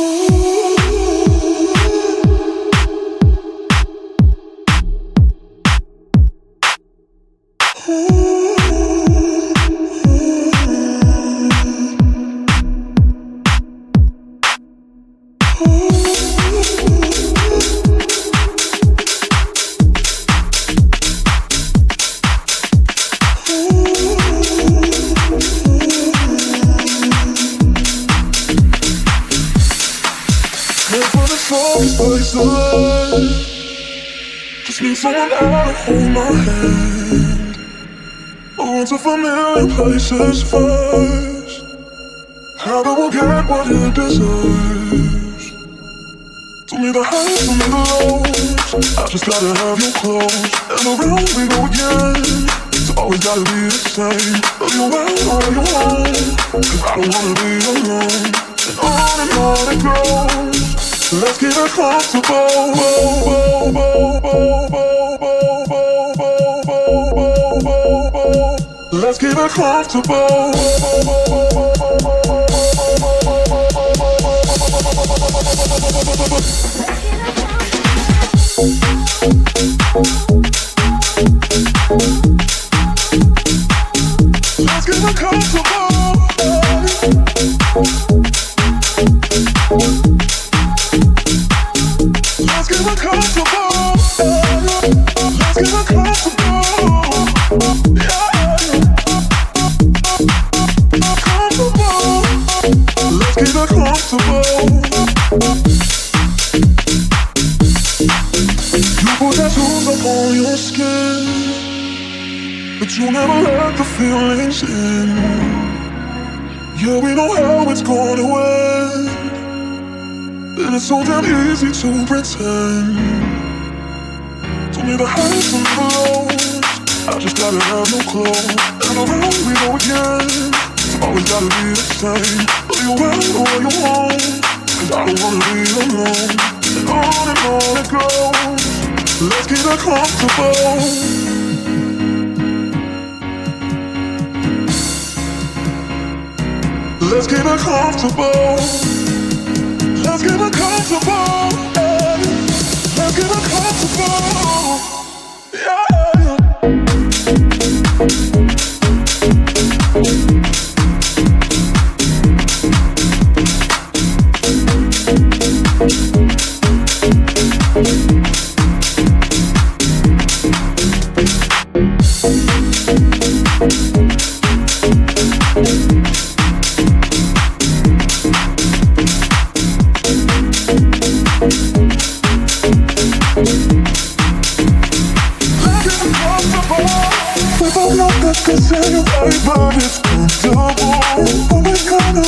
Ooh. Places first. How do I get what it deserves? Tell me the highs, tell me the lows. I just gotta have you close. And around we go again. It's always gotta be the same. Are you out or you home? Cause I don't wanna be alone. And on and on it goes. Let's it comfortable. Let's it comfortable. Let's keep it so damn easy to pretend. Told me the highs and the lows. I just gotta have no clothes, and around we go again. Always gotta be the same. Are you right or are you wrong? Cause I don't wanna be alone. And on and on it goes. Let's get it comfortable. Let's keep it comfortable. Let's keep it comfortable. Let's keep it comfortable. Yeah. Cause anyway, but it's comfortable But gonna realize we're just comfortable